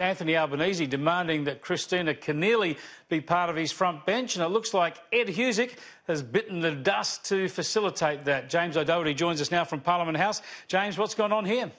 Anthony Albanese demanding that Kristina Keneally be part of his front bench, and it looks like Ed Husic has bitten the dust to facilitate that. James O'Doherty joins us now from Parliament House. James, what's going on here?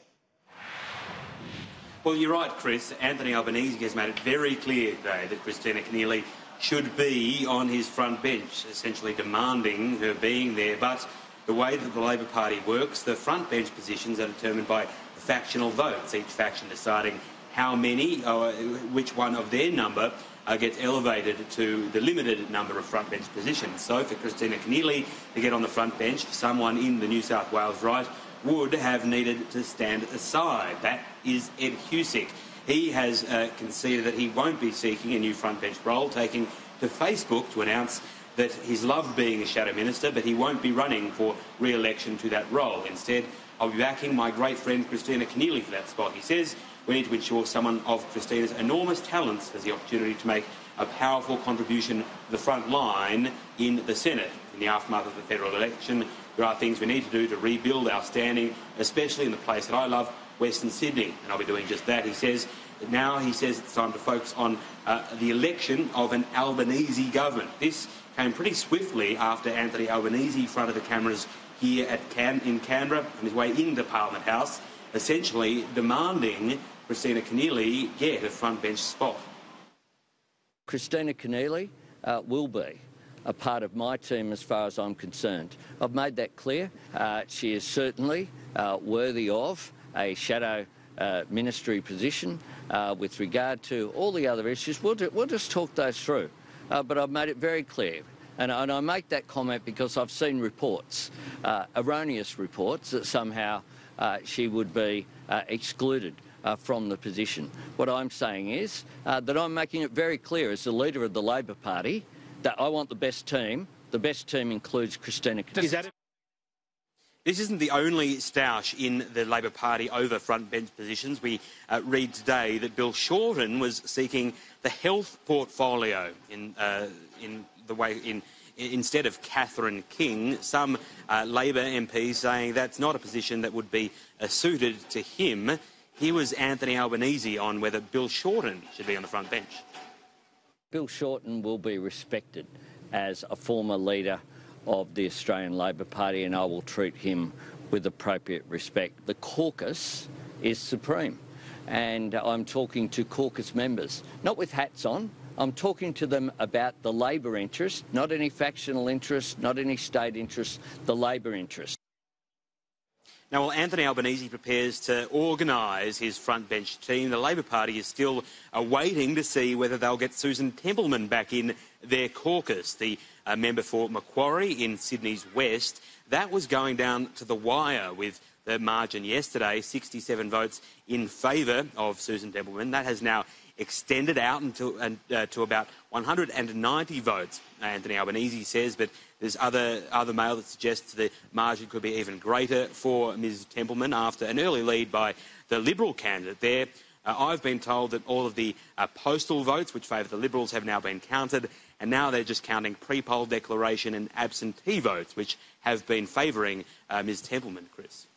Well, you're right, Chris. Anthony Albanese has made it very clear today that Kristina Keneally should be on his front bench, essentially demanding her being there. But the way that the Labor Party works, the front bench positions are determined by factional votes, each faction deciding how many, or which one of their number uh, gets elevated to the limited number of front bench positions. So for Kristina Keneally to get on the front bench, someone in the New South Wales right would have needed to stand aside. That is Ed Husic. He has uh, conceded that he won't be seeking a new front bench role, taking to Facebook to announce that he's loved being a shadow minister, but he won't be running for re-election to that role. Instead, I'll be backing my great friend Kristina Keneally for that spot. He says we need to ensure someone of Kristina's enormous talents has the opportunity to make a powerful contribution to the front line in the Senate. In the aftermath of the federal election, there are things we need to do to rebuild our standing, especially in the place that I love, Western Sydney, and I'll be doing just that. He says now he says it's time to focus on uh, the election of an Albanese government. This came pretty swiftly after Anthony Albanese fronted the cameras here at Cam- in Canberra on his way into Parliament House, essentially demanding Kristina Keneally get a front bench spot. Kristina Keneally uh, will be a part of my team as far as I'm concerned. I've made that clear. Uh, she is certainly uh, worthy of a shadow uh, ministry position uh, with regard to all the other issues. We'll, do, we'll just talk those through. Uh, but I've made it very clear. And, and, I make that comment because I've seen reports, erroneous reports, that somehow she would be excluded uh, from the position. What I'm saying is uh, that I'm making it very clear as the leader of the Labor Party that I want the best team. The best team includes Kristina. Is that this isn't the only stoush in the Labor Party over front bench positions. We uh, read today that Bill Shorten was seeking the health portfolio in, uh, in the way in instead of Catherine King. Some uh, Labor MPs saying that's not a position that would be uh, suited to him. Here was Anthony Albanese on whether Bill Shorten should be on the front bench. Bill Shorten will be respected as a former leader of the Australian Labor Party, and I will treat him with appropriate respect. The caucus is supreme, and I'm talking to caucus members, not with hats on. I'm talking to them about the Labor interest, not any factional interest, not any state interest, the Labor interest. Now, while Anthony Albanese prepares to organise his front bench team, the Labor Party is still awaiting to see whether they'll get Susan Templeman back in their caucus, the uh, member for Macquarie in Sydney's West. That was going down to the wire with the margin yesterday 67 votes in favour of Susan Templeman. That has now extended out until, uh, to about 190 votes, Anthony Albanese says, but there's other, other mail that suggests the margin could be even greater for Ms Templeman after an early lead by the Liberal candidate there. Uh, I've been told that all of the uh, postal votes, which favour the Liberals, have now been counted, and now they're just counting pre-poll declaration and absentee votes, which have been favouring uh, Ms Templeman, Chris.